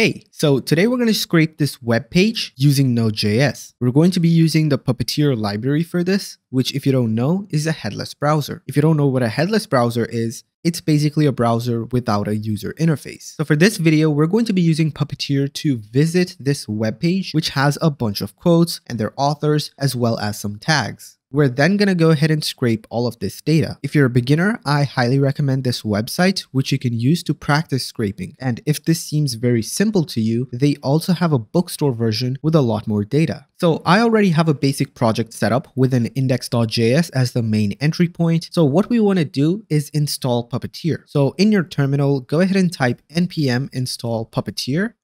Hey, so today we're going to scrape this web page using Node.js. We're going to be using the Puppeteer library for this, which if you don't know is a headless browser. If you don't know what a headless browser is, it's basically a browser without a user interface. So for this video, we're going to be using Puppeteer to visit this web page, which has a bunch of quotes and their authors, as well as some tags. We're then going to go ahead and scrape all of this data. If you're a beginner, I highly recommend this website, which you can use to practice scraping. And if this seems very simple to you, they also have a bookstore version with a lot more data. So I already have a basic project set up with an index.js as the main entry point. So what we want to do is install Puppeteer. So in your terminal, go ahead and type npm install Puppeteer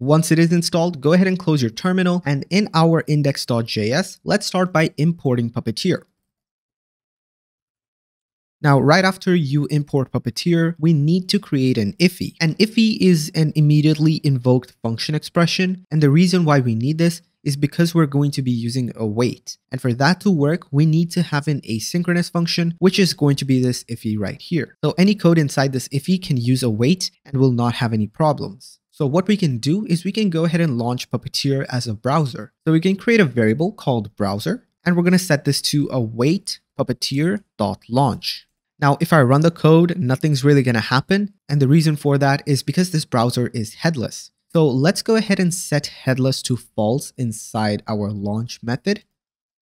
once it is installed, go ahead and close your terminal and in our index.js, let's start by importing Puppeteer. Now, right after you import Puppeteer, we need to create an IIFE. An IIFE is an immediately invoked function expression, and the reason why we need this is because we're going to be using await. And for that to work, we need to have an asynchronous function, which is going to be this IIFE right here. So any code inside this IIFE can use await and will not have any problems. So what we can do is we can go ahead and launch Puppeteer as a browser. So we can create a variable called browser, and we're going to set this to await puppeteer.launch. Now, if I run the code, nothing's really going to happen. And the reason for that is because this browser is headless. So let's go ahead and set headless to false inside our launch method.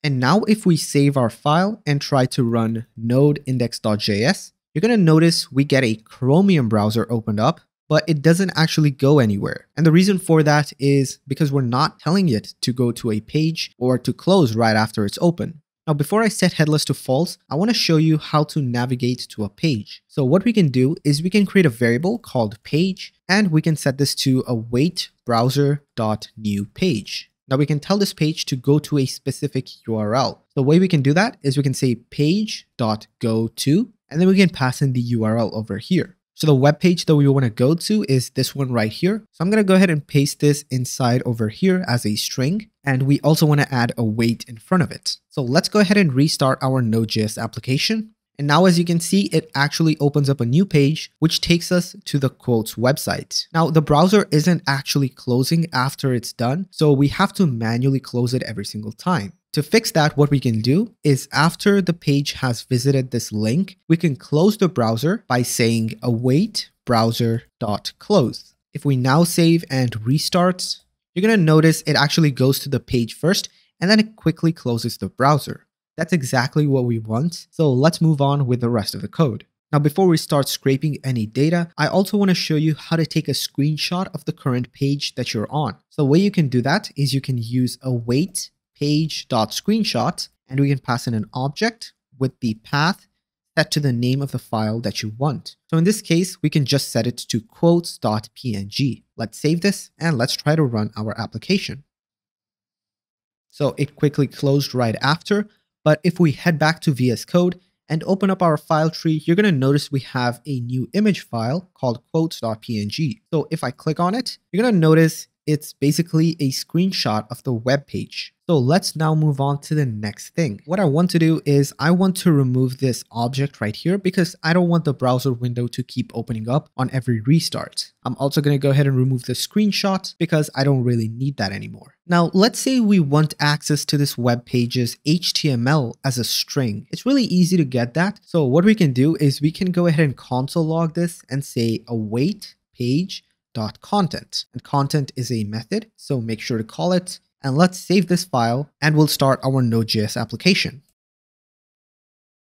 And now if we save our file and try to run node index.js, you're going to notice we get a Chromium browser opened up but it doesn't actually go anywhere. And the reason for that is because we're not telling it to go to a page or to close right after it's open. Now, before I set headless to false, I want to show you how to navigate to a page. So what we can do is we can create a variable called page, and we can set this to await browser.new page. Now we can tell this page to go to a specific URL. The way we can do that is we can say page.go to and then we can pass in the URL over here. So the web page that we want to go to is this one right here. So I'm going to go ahead and paste this inside over here as a string. And we also want to add await in front of it. So let's go ahead and restart our Node.js application. And now as you can see, it actually opens up a new page, which takes us to the quotes website. Now the browser isn't actually closing after it's done, so we have to manually close it every single time. To fix that, what we can do is after the page has visited this link, we can close the browser by saying await browser.close. If we now save and restart, you're going to notice it actually goes to the page first and then it quickly closes the browser. That's exactly what we want. So let's move on with the rest of the code. Now, before we start scraping any data, I also want to show you how to take a screenshot of the current page that you're on. So the way you can do that is you can use await page.screenshot and we can pass in an object with the path set to the name of the file that you want. So in this case, we can just set it to quotes.png. Let's save this and let's try to run our application. So it quickly closed right after, but if we head back to VS Code and open up our file tree, you're going to notice we have a new image file called quotes.png. So if I click on it, you're going to notice it's basically a screenshot of the web page. So let's now move on to the next thing. What I want to do is I want to remove this object right here because I don't want the browser window to keep opening up on every restart. I'm also going to go ahead and remove the screenshot because I don't really need that anymore. Now, let's say we want access to this web page's HTML as a string. It's really easy to get that. So what we can do is we can go ahead and console log this and say await page dot content and content is a method so make sure to call it and let's save this file and we'll start our Node.js application.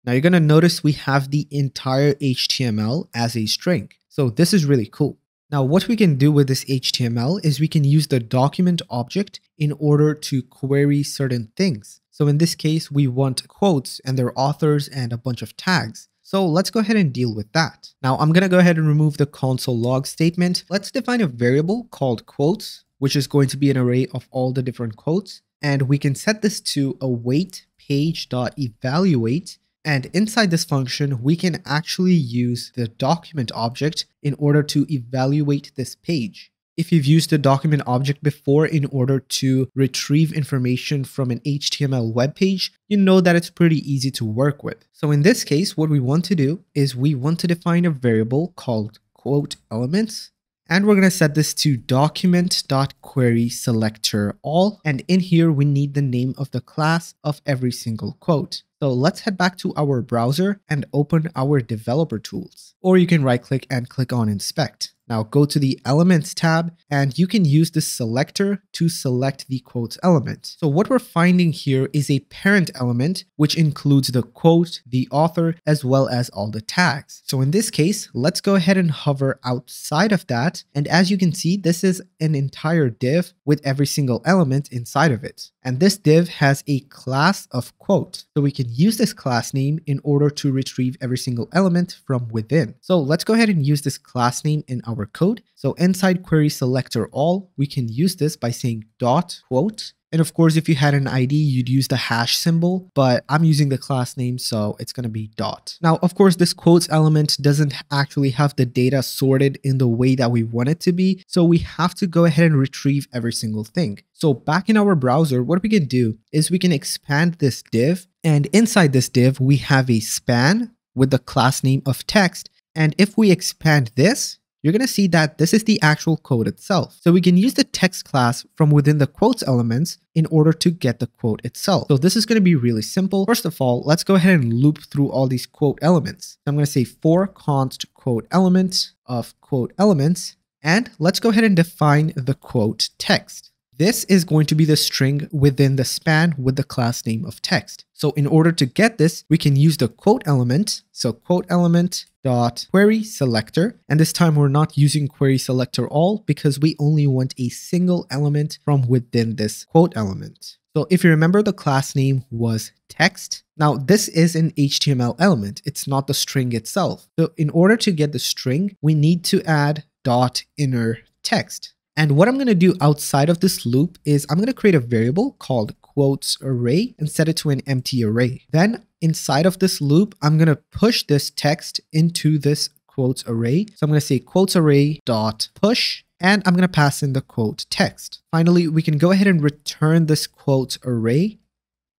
Now you're going to notice we have the entire HTML as a string. So this is really cool. Now what we can do with this HTML is we can use the document object in order to query certain things. So in this case, we want quotes and their authors and a bunch of tags. So let's go ahead and deal with that. Now I'm going to go ahead and remove the console log statement. Let's define a variable called quotes which is going to be an array of all the different quotes. And we can set this to await page.evaluate. And inside this function, we can actually use the document object in order to evaluate this page. If you've used the document object before in order to retrieve information from an HTML web page, you know that it's pretty easy to work with. So in this case, what we want to do is we want to define a variable called quote elements And we're going to set this to document.query selector all. And in here, we need the name of the class of every single quote. So let's head back to our browser and open our developer tools. Or you can right click and click on inspect. Now go to the Elements tab and you can use the selector to select the quote element. So what we're finding here is a parent element, which includes the quote, the author, as well as all the tags. So in this case, let's go ahead and hover outside of that. And as you can see, this is an entire div with every single element inside of it. And this div has a class of quote. So we can use this class name in order to retrieve every single element from within. So let's go ahead and use this class name in our code. So inside query selector all, we can use this by saying dot quote and of course, if you had an ID, you'd use the hash symbol, but I'm using the class name, so it's going to be dot. Now, of course, this quotes element doesn't actually have the data sorted in the way that we want it to be, so we have to go ahead and retrieve every single thing. So back in our browser, what we can do is we can expand this div, and inside this div, we have a span with the class name of text, and if we expand this, you're going to see that this is the actual code itself. So we can use the text class from within the quotes elements in order to get the quote itself. So this is going to be really simple. First of all, let's go ahead and loop through all these quote elements. I'm going to say for const quote element of quote elements, and let's go ahead and define the quote text. This is going to be the string within the span with the class name of text. So in order to get this, we can use the quote element. So quote element dot query selector. And this time we're not using query selector all because we only want a single element from within this quote element. So if you remember the class name was text. Now this is an HTML element. It's not the string itself. So in order to get the string, we need to add dot inner text. And what I'm going to do outside of this loop is I'm going to create a variable called quotes array and set it to an empty array. Then inside of this loop, I'm going to push this text into this quotes array. So I'm going to say quotes array dot push and I'm going to pass in the quote text. Finally, we can go ahead and return this quotes array.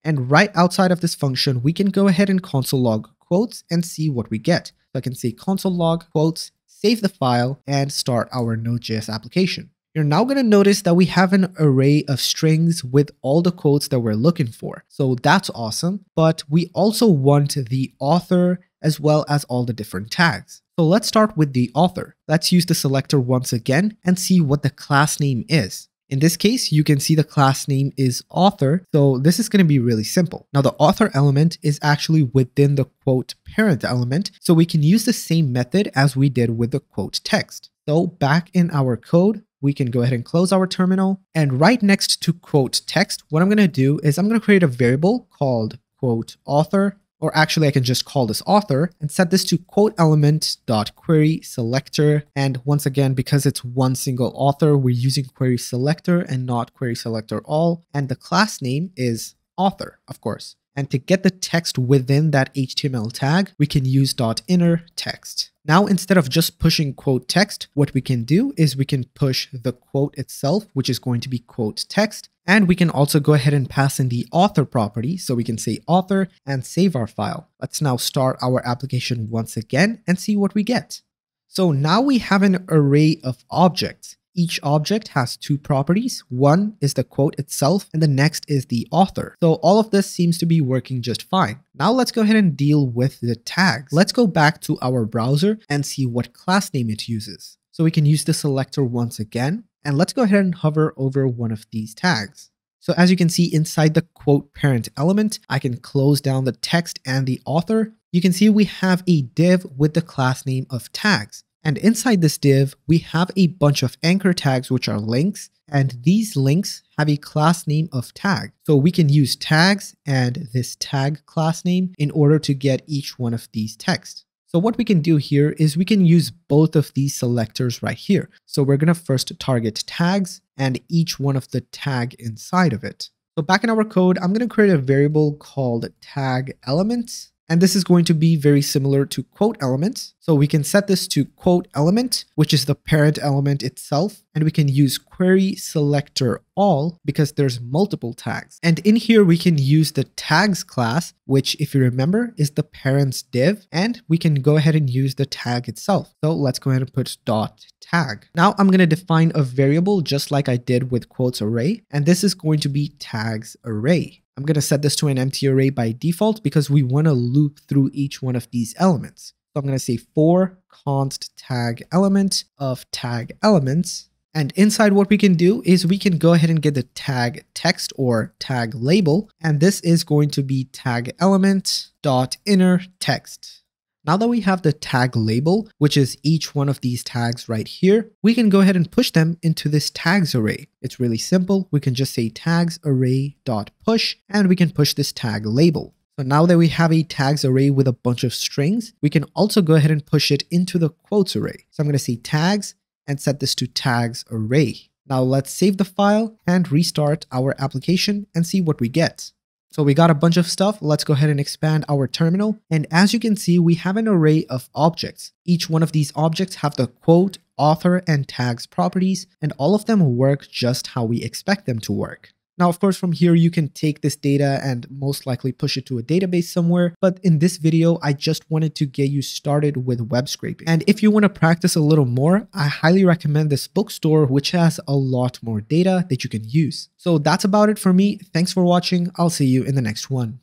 And right outside of this function, we can go ahead and console log quotes and see what we get. So I can say console log quotes, save the file, and start our Node.js application. You're now going to notice that we have an array of strings with all the quotes that we're looking for. So that's awesome. But we also want the author as well as all the different tags. So let's start with the author. Let's use the selector once again and see what the class name is. In this case, you can see the class name is author, so this is going to be really simple. Now the author element is actually within the quote parent element, so we can use the same method as we did with the quote text. So back in our code, we can go ahead and close our terminal. And right next to quote text, what I'm going to do is I'm going to create a variable called quote author, or actually I can just call this author and set this to quote element dot query selector. And once again, because it's one single author, we're using query selector and not query selector all. And the class name is author, of course. And to get the text within that HTML tag, we can use .inner text. Now, instead of just pushing quote text, what we can do is we can push the quote itself, which is going to be quote text. And we can also go ahead and pass in the author property. So we can say author and save our file. Let's now start our application once again and see what we get. So now we have an array of objects. Each object has two properties. One is the quote itself and the next is the author. So all of this seems to be working just fine. Now let's go ahead and deal with the tags. Let's go back to our browser and see what class name it uses. So we can use the selector once again and let's go ahead and hover over one of these tags. So as you can see inside the quote parent element, I can close down the text and the author. You can see we have a div with the class name of tags. And inside this div, we have a bunch of anchor tags, which are links. And these links have a class name of tag. So we can use tags and this tag class name in order to get each one of these texts. So what we can do here is we can use both of these selectors right here. So we're going to first target tags and each one of the tag inside of it. So back in our code, I'm going to create a variable called tag elements And this is going to be very similar to quote elements. So we can set this to quote element, which is the parent element itself. And we can use query selector all because there's multiple tags. And in here, we can use the tags class, which if you remember is the parents div. And we can go ahead and use the tag itself. So let's go ahead and put dot tag. Now I'm going to define a variable just like I did with quotes array. And this is going to be tags array. I'm going to set this to an empty array by default because we want to loop through each one of these elements. So I'm going to say for const tag element of tag elements. And inside what we can do is we can go ahead and get the tag text or tag label. And this is going to be tag element dot inner text. Now that we have the tag label, which is each one of these tags right here, we can go ahead and push them into this tags array. It's really simple. We can just say tags array dot push, and we can push this tag label. So now that we have a tags array with a bunch of strings, we can also go ahead and push it into the quotes array. So I'm going to say tags and set this to tags array. Now let's save the file and restart our application and see what we get. So we got a bunch of stuff. Let's go ahead and expand our terminal. And as you can see, we have an array of objects. Each one of these objects have the quote, author, and tags properties, and all of them work just how we expect them to work. Now, of course, from here, you can take this data and most likely push it to a database somewhere. But in this video, I just wanted to get you started with web scraping. And if you want to practice a little more, I highly recommend this bookstore, which has a lot more data that you can use. So that's about it for me. Thanks for watching. I'll see you in the next one.